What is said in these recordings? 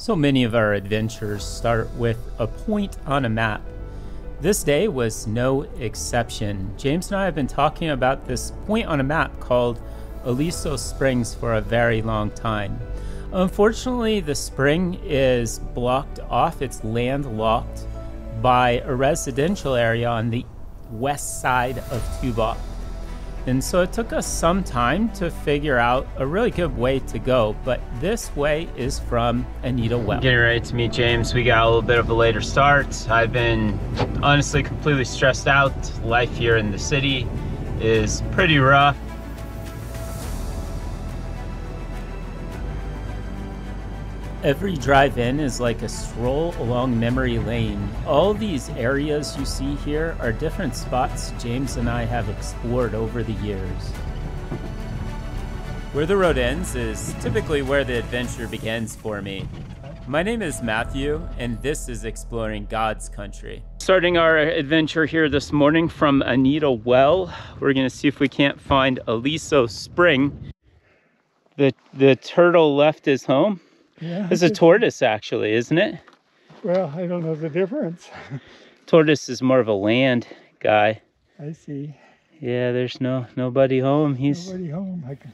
So many of our adventures start with a point on a map. This day was no exception. James and I have been talking about this point on a map called Aliso Springs for a very long time. Unfortunately, the spring is blocked off, it's landlocked by a residential area on the west side of Tubac. And so it took us some time to figure out a really good way to go, but this way is from Anita Well. Getting ready to meet James. We got a little bit of a later start. I've been honestly completely stressed out. Life here in the city is pretty rough. Every drive in is like a stroll along memory lane. All these areas you see here are different spots James and I have explored over the years. Where the road ends is typically where the adventure begins for me. My name is Matthew, and this is Exploring God's Country. Starting our adventure here this morning from Anita Well, we're gonna see if we can't find Aliso Spring. The, the turtle left his home Yeah. it's a tortoise, actually, isn't it? Well, I don't know the difference. Tortoise is more of a land guy. I see. Yeah, there's no nobody home. He's, Nobody home. I can,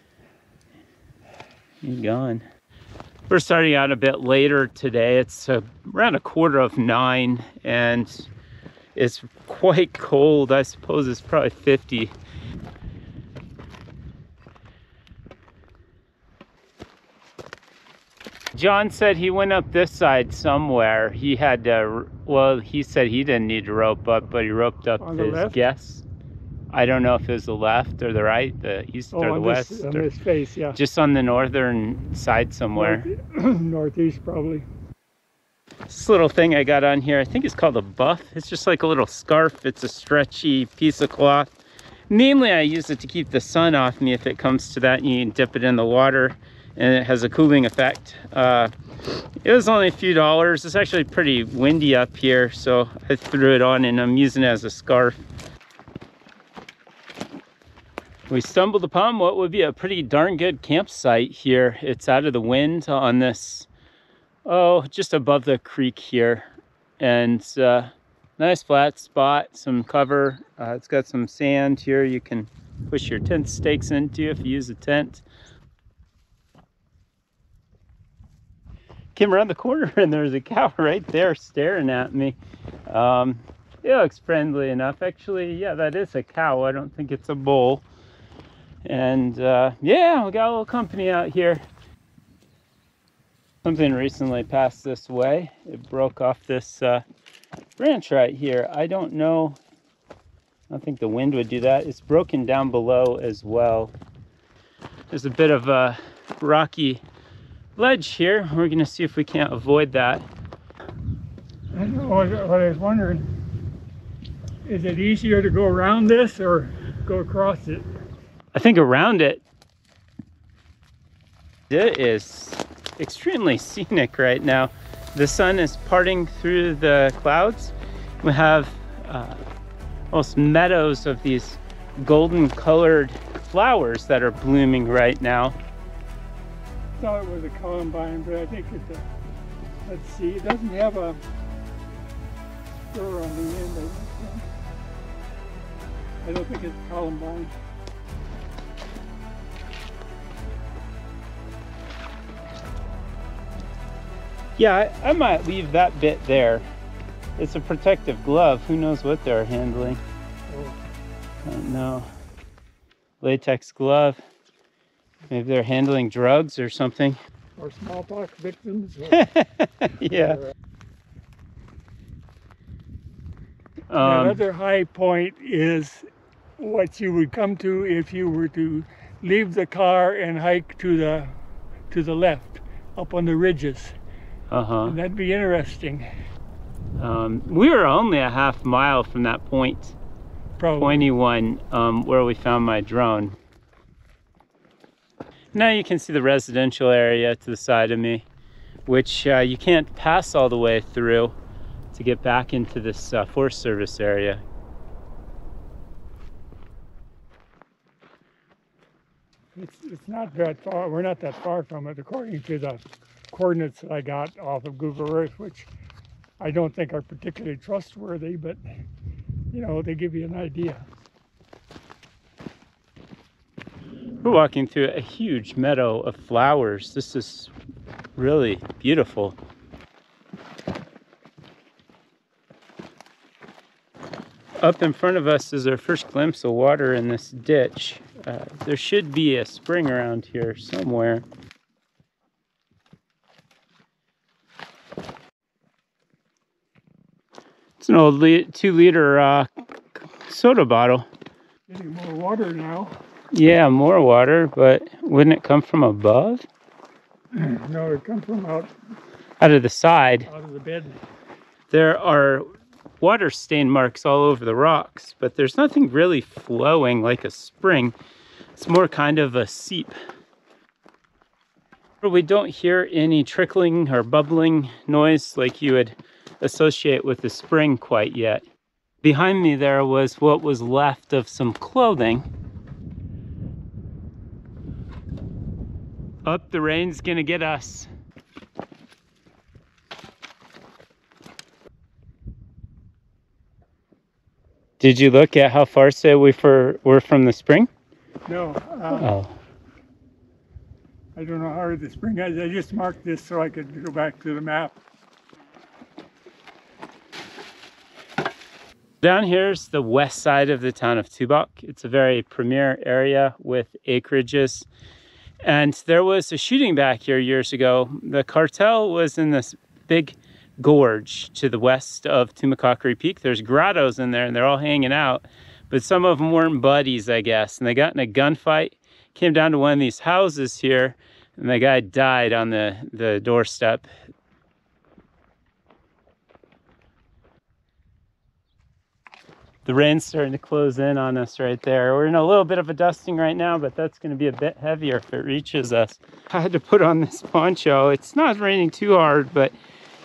he's gone. We're starting out a bit later today. It's uh, around a quarter of nine, and it's quite cold. I suppose it's probably 50. John said he went up this side somewhere. He had uh, to, well, he said he didn't need to rope up, but he roped up his left? guests. I don't know if it was the left or the right, the east oh, or the west, this, on or this face, yeah. just on the northern side somewhere. North- Northeast, probably. This little thing I got on here, I think it's called a buff. It's just like a little scarf. It's a stretchy piece of cloth. Mainly I use it to keep the sun off me if it comes to that. You can dip it in the water and it has a cooling effect. Uh, it was only a few dollars. It's actually pretty windy up here, so I threw it on and I'm using it as a scarf. We stumbled upon what would be a pretty darn good campsite here. It's out of the wind on this oh, just above the creek here. And uh, nice flat spot, some cover. Uh, it's got some sand here you can push your tent stakes into if you use a tent. Came around the corner and there's a cow right there staring at me. Um, it looks friendly enough. Actually, yeah, that is a cow. I don't think it's a bull. And uh, yeah, we got a little company out here. Something recently passed this way. It broke off this uh, branch right here. I don't know. I think the wind would do that. It's broken down below as well. There's a bit of a rocky ledge here. We're gonna see if we can't avoid that. I don't know what, what I was wondering. Is it easier to go around this or go across it? I think around it, it is extremely scenic right now. The sun is parting through the clouds. We have uh, almost meadows of these golden colored flowers that are blooming right now. I thought it was a columbine, but I think it's a, let's see, it doesn't have a spur on the end. I don't think. I don't think it's columbine. Yeah, I, I might leave that bit there. It's a protective glove. Who knows what they're handling? Oh, I don't know. Latex glove. Maybe they're handling drugs or something. or smallpox victims. Or, yeah. or, Um, Another high point is what you would come to if you were to leave the car and hike to the to the left up on the ridges. uh-huh. That'd be interesting. Um, we were only a half mile from that point, Probably. 21, um, where we found my drone. Now you can see the residential area to the side of me, which uh, you can't pass all the way through to get back into this uh, Forest Service area. It's, it's not that far. We're not that far from it, according to the coordinates that I got off of Google Earth, which I don't think are particularly trustworthy, but you know, they give you an idea. We're walking through a huge meadow of flowers. This is really beautiful. Up in front of us is our first glimpse of water in this ditch. Uh, there should be a spring around here somewhere. It's an old two liter uh, soda bottle. Getting more water now. Yeah, more water, but wouldn't it come from above? No, it comes from out out of the side. Out of the bed. There are water stain marks all over the rocks, but there's nothing really flowing like a spring. It's more kind of a seep. We don't hear any trickling or bubbling noise like you would associate with the spring quite yet. Behind me there was what was left of some clothing Up, the rain's gonna get us. Did you look at how far say we for, were from the spring? No. Uh, oh. I don't know how the spring is. I just marked this so I could go back to the map. Down here's the west side of the town of Tubac. It's a very premier area with acreages and there was a shooting back here years ago. The cartel was in this big gorge to the west of Tumacacori Peak. There's grottos in there and they're all hanging out. But some of them weren't buddies, I guess. And they got in a gunfight, came down to one of these houses here, and the guy died on the, the doorstep. The rain's starting to close in on us right there. We're in a little bit of a dusting right now, but that's going to be a bit heavier if it reaches us. I had to put on this poncho. It's not raining too hard, but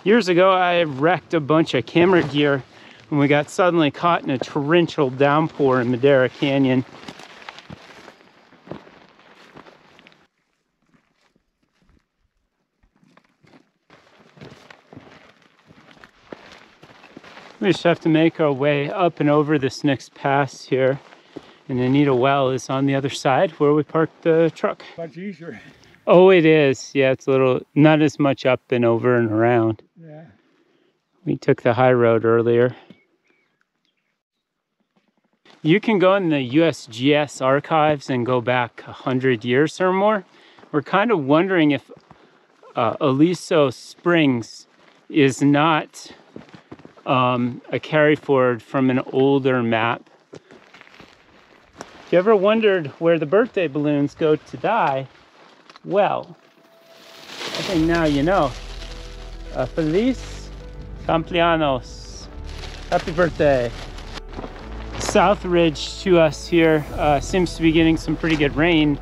years ago I wrecked a bunch of camera gear when we got suddenly caught in a torrential downpour in Madera Canyon. We just have to make our way up and over this next pass here. And Anita Well is on the other side where we parked the truck. Much easier. Oh, it is. Yeah, it's a little, not as much up and over and around. Yeah. We took the high road earlier. You can go in the USGS archives and go back 100 years or more. We're kind of wondering if uh, Aliso Springs is not um, a carry forward from an older map. If you ever wondered where the birthday balloons go to die, well, I think now you know. Uh, Feliz Cumpleaños. Happy birthday. South Ridge to us here uh, seems to be getting some pretty good rain.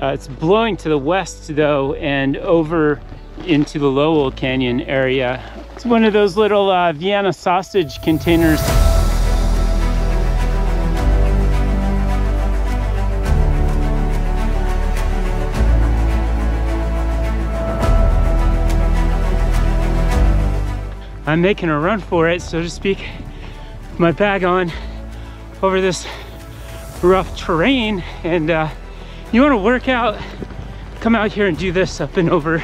Uh, it's blowing to the west though and over into the Lowell Canyon area. One of those little uh, Vienna sausage containers. I'm making a run for it, so to speak, my bag on over this rough terrain. And uh, you wanna work out, come out here and do this up and over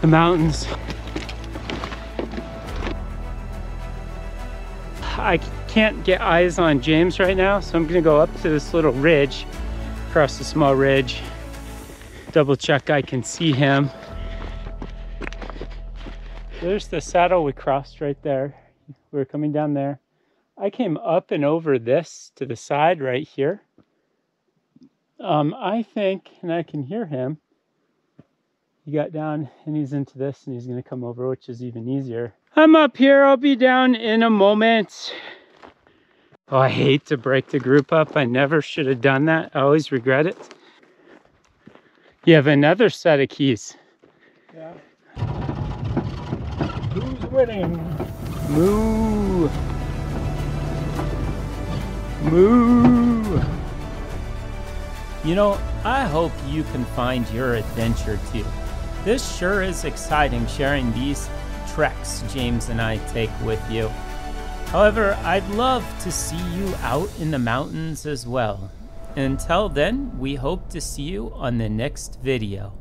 the mountains. I can't get eyes on James right now, so I'm gonna go up to this little ridge, across the small ridge, double check I can see him. There's the saddle we crossed right there. We are coming down there. I came up and over this to the side right here. Um, I think, and I can hear him, he got down and he's into this and he's gonna come over, which is even easier. I'm up here, I'll be down in a moment. Oh, I hate to break the group up. I never should have done that. I always regret it. You have another set of keys. Yeah. Who's winning? Moo. Moo. You know, I hope you can find your adventure too. This sure is exciting sharing these treks James and I take with you. However, I'd love to see you out in the mountains as well. Until then, we hope to see you on the next video.